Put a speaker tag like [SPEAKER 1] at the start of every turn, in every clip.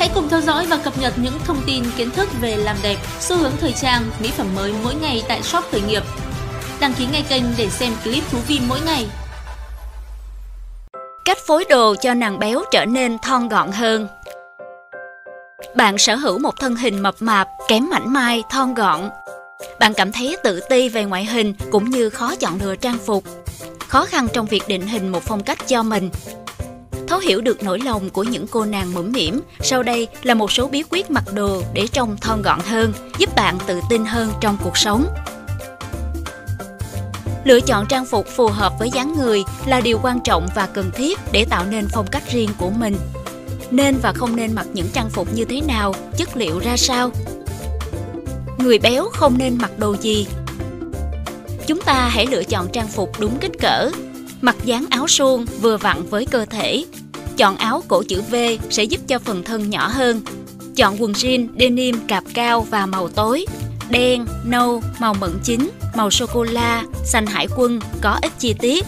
[SPEAKER 1] Hãy cùng theo dõi và cập nhật những thông tin kiến thức về làm đẹp, xu hướng thời trang, mỹ phẩm mới mỗi ngày tại shop khởi nghiệp. Đăng ký ngay kênh để xem clip thú vị mỗi ngày.
[SPEAKER 2] Cách phối đồ cho nàng béo trở nên thon gọn hơn. Bạn sở hữu một thân hình mập mạp, kém mảnh mai, thon gọn. Bạn cảm thấy tự ti về ngoại hình cũng như khó chọn lựa trang phục. Khó khăn trong việc định hình một phong cách cho mình. Hiểu được nỗi lòng của những cô nàng mũm mỉm, sau đây là một số bí quyết mặc đồ để trông thon gọn hơn, giúp bạn tự tin hơn trong cuộc sống. Lựa chọn trang phục phù hợp với dáng người là điều quan trọng và cần thiết để tạo nên phong cách riêng của mình. Nên và không nên mặc những trang phục như thế nào, chất liệu ra sao? Người béo không nên mặc đồ gì? Chúng ta hãy lựa chọn trang phục đúng kích cỡ, mặc dáng áo suông vừa vặn với cơ thể. Chọn áo cổ chữ V sẽ giúp cho phần thân nhỏ hơn. Chọn quần jean, denim cạp cao và màu tối, đen, nâu, màu mận chín, màu sô cô la, xanh hải quân có ít chi tiết.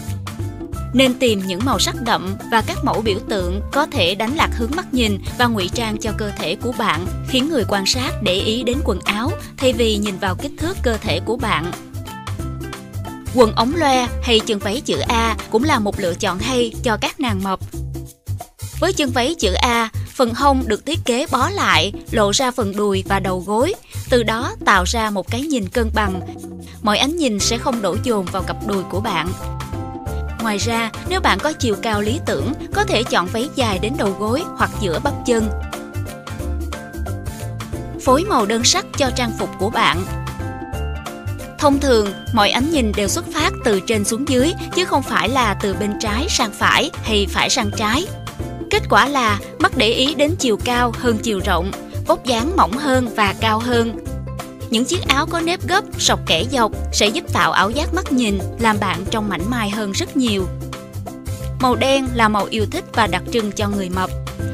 [SPEAKER 2] Nên tìm những màu sắc đậm và các mẫu biểu tượng có thể đánh lạc hướng mắt nhìn và ngụy trang cho cơ thể của bạn, khiến người quan sát để ý đến quần áo thay vì nhìn vào kích thước cơ thể của bạn. Quần ống loe hay chân váy chữ A cũng là một lựa chọn hay cho các nàng mập. Với chân váy chữ A, phần hông được thiết kế bó lại, lộ ra phần đùi và đầu gối, từ đó tạo ra một cái nhìn cân bằng. Mọi ánh nhìn sẽ không đổ dồn vào cặp đùi của bạn. Ngoài ra, nếu bạn có chiều cao lý tưởng, có thể chọn váy dài đến đầu gối hoặc giữa bắp chân. Phối màu đơn sắc cho trang phục của bạn Thông thường, mọi ánh nhìn đều xuất phát từ trên xuống dưới chứ không phải là từ bên trái sang phải hay phải sang trái. Kết quả là mắt để ý đến chiều cao hơn chiều rộng, vóc dáng mỏng hơn và cao hơn. Những chiếc áo có nếp gấp, sọc kẻ dọc sẽ giúp tạo ảo giác mắt nhìn, làm bạn trông mảnh mai hơn rất nhiều. Màu đen là màu yêu thích và đặc trưng cho người mập.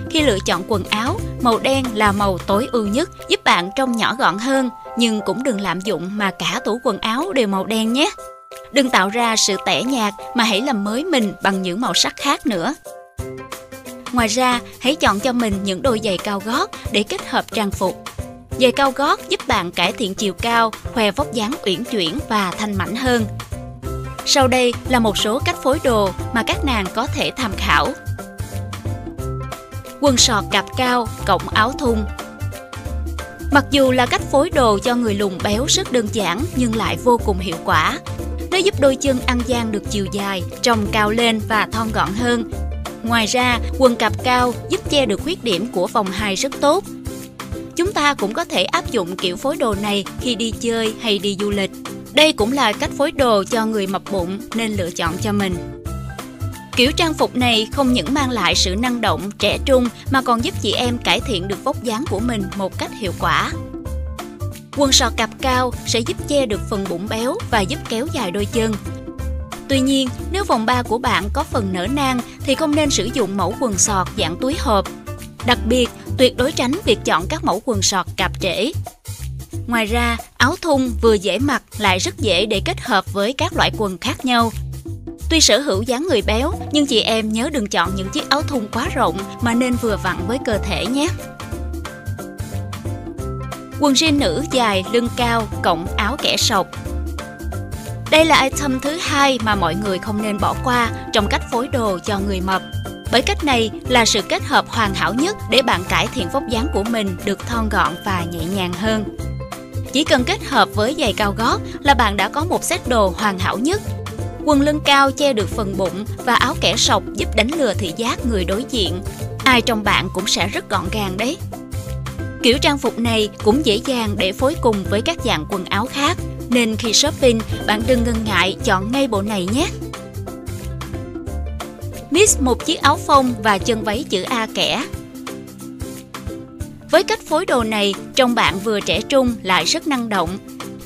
[SPEAKER 2] Khi lựa chọn quần áo, màu đen là màu tối ưu nhất, giúp bạn trông nhỏ gọn hơn, nhưng cũng đừng lạm dụng mà cả tủ quần áo đều màu đen nhé. Đừng tạo ra sự tẻ nhạt mà hãy làm mới mình bằng những màu sắc khác nữa. Ngoài ra, hãy chọn cho mình những đôi giày cao gót để kết hợp trang phục. Giày cao gót giúp bạn cải thiện chiều cao, khoe vóc dáng uyển chuyển và thanh mảnh hơn. Sau đây là một số cách phối đồ mà các nàng có thể tham khảo. Quần sọt cạp cao cộng áo thun Mặc dù là cách phối đồ cho người lùn béo rất đơn giản nhưng lại vô cùng hiệu quả. Nó giúp đôi chân ăn gian được chiều dài, trông cao lên và thon gọn hơn. Ngoài ra, quần cạp cao giúp che được khuyết điểm của vòng hai rất tốt. Chúng ta cũng có thể áp dụng kiểu phối đồ này khi đi chơi hay đi du lịch. Đây cũng là cách phối đồ cho người mập bụng nên lựa chọn cho mình. Kiểu trang phục này không những mang lại sự năng động, trẻ trung mà còn giúp chị em cải thiện được vóc dáng của mình một cách hiệu quả. Quần sọt cạp cao sẽ giúp che được phần bụng béo và giúp kéo dài đôi chân. Tuy nhiên, nếu vòng ba của bạn có phần nở nang thì không nên sử dụng mẫu quần sọt dạng túi hộp. Đặc biệt, tuyệt đối tránh việc chọn các mẫu quần sọt cạp trễ. Ngoài ra, áo thun vừa dễ mặc lại rất dễ để kết hợp với các loại quần khác nhau Tuy sở hữu dáng người béo, nhưng chị em nhớ đừng chọn những chiếc áo thun quá rộng mà nên vừa vặn với cơ thể nhé. Quần jean nữ dài lưng cao cộng áo kẻ sọc đây là item thứ hai mà mọi người không nên bỏ qua trong cách phối đồ cho người mập. Bởi cách này là sự kết hợp hoàn hảo nhất để bạn cải thiện vóc dáng của mình được thon gọn và nhẹ nhàng hơn. Chỉ cần kết hợp với giày cao gót là bạn đã có một set đồ hoàn hảo nhất Quần lưng cao che được phần bụng và áo kẻ sọc giúp đánh lừa thị giác người đối diện. Ai trong bạn cũng sẽ rất gọn gàng đấy. Kiểu trang phục này cũng dễ dàng để phối cùng với các dạng quần áo khác, nên khi shopping bạn đừng ngần ngại chọn ngay bộ này nhé. Mix một chiếc áo phông và chân váy chữ A kẻ. Với cách phối đồ này, trông bạn vừa trẻ trung lại rất năng động,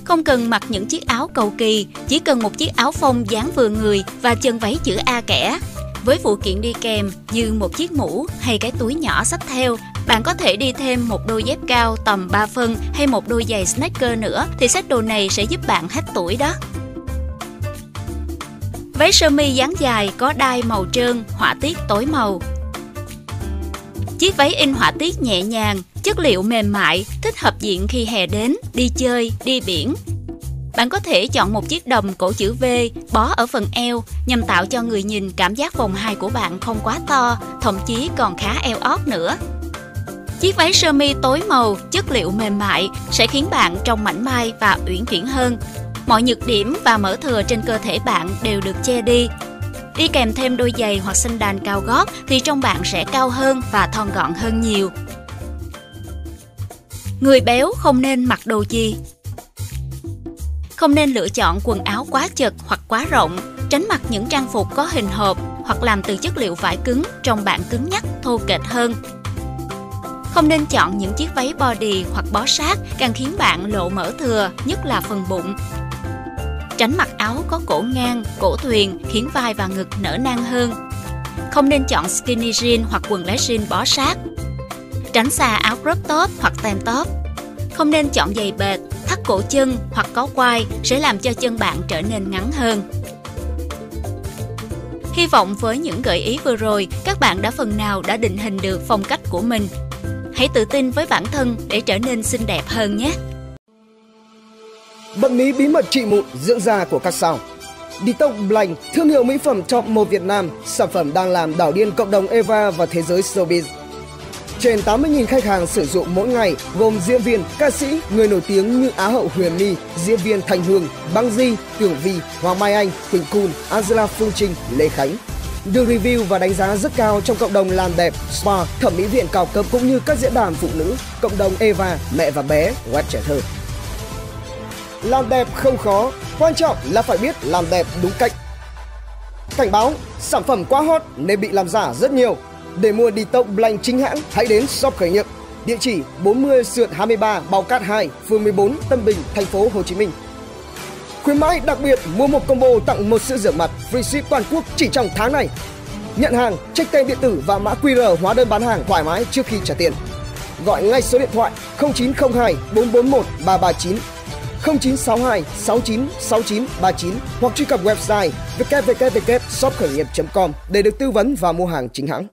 [SPEAKER 2] không cần mặc những chiếc áo cầu kỳ, chỉ cần một chiếc áo phông dáng vừa người và chân váy chữ A kẻ. Với phụ kiện đi kèm như một chiếc mũ hay cái túi nhỏ xách theo, bạn có thể đi thêm một đôi dép cao tầm 3 phân hay một đôi giày sneaker nữa thì set đồ này sẽ giúp bạn hết tuổi đó. Váy sơ mi dáng dài có đai màu trơn, họa tiết tối màu. Chiếc váy in họa tiết nhẹ nhàng, chất liệu mềm mại, thích hợp diện khi hè đến, đi chơi, đi biển. Bạn có thể chọn một chiếc đầm cổ chữ V bó ở phần eo nhằm tạo cho người nhìn cảm giác vòng hai của bạn không quá to, thậm chí còn khá eo ót nữa. Chiếc váy sơ mi tối màu, chất liệu mềm mại sẽ khiến bạn trông mảnh mai và uyển chuyển hơn. Mọi nhược điểm và mỡ thừa trên cơ thể bạn đều được che đi. Đi kèm thêm đôi giày hoặc sandal đàn cao gót thì trông bạn sẽ cao hơn và thon gọn hơn nhiều. Người béo không nên mặc đồ gì? Không nên lựa chọn quần áo quá chật hoặc quá rộng, tránh mặc những trang phục có hình hộp hoặc làm từ chất liệu vải cứng trông bạn cứng nhắc, thô kệch hơn. Không nên chọn những chiếc váy body hoặc bó sát càng khiến bạn lộ mỡ thừa, nhất là phần bụng. Tránh mặc áo có cổ ngang, cổ thuyền khiến vai và ngực nở nang hơn. Không nên chọn skinny jean hoặc quần lái jean bó sát. Tránh xa áo crop top hoặc tank top. Không nên chọn giày bệt, thắt cổ chân hoặc có quai sẽ làm cho chân bạn trở nên ngắn hơn. Hy vọng với những gợi ý vừa rồi, các bạn đã phần nào đã định hình được phong cách của mình Hãy tự tin với bản thân để trở nên xinh đẹp hơn nhé.
[SPEAKER 3] Bật mí bí mật trị mụn dưỡng da của các sao Detox Blank, thương hiệu mỹ phẩm top 1 Việt Nam, sản phẩm đang làm đảo điên cộng đồng Eva và thế giới showbiz. Trên 80.000 khách hàng sử dụng mỗi ngày, gồm diễn viên, ca sĩ, người nổi tiếng như Á hậu Huyền My, diễn viên Thành Hương, Băng Di, Tưởng Vi, Hoàng Mai Anh, Quỳnh Cun, Angela Phương Trinh, Lê Khánh được review và đánh giá rất cao trong cộng đồng làm đẹp, spa, thẩm mỹ viện cao cấp cũng như các diễn đàn phụ nữ, cộng đồng Eva, mẹ và bé, web trẻ thơ. Làm đẹp không khó, quan trọng là phải biết làm đẹp đúng cách. Cảnh báo, sản phẩm quá hot nên bị làm giả rất nhiều. Để mua Detox Blank chính hãng, hãy đến shop khởi nghiệp. Địa chỉ 40 sượt 23 Bao Cát 2, phường 14, Tân Bình, thành phố Hồ Chí Minh. Khuyến mãi đặc biệt mua một combo tặng một sữa rửa mặt free ship toàn quốc chỉ trong tháng này. Nhận hàng, check tên điện tử và mã QR hóa đơn bán hàng thoải mái trước khi trả tiền. Gọi ngay số điện thoại 0902 441 339 0962 69 69 39 hoặc truy cập website www.shopkhởi nghiệp.com để được tư vấn và mua hàng chính hãng.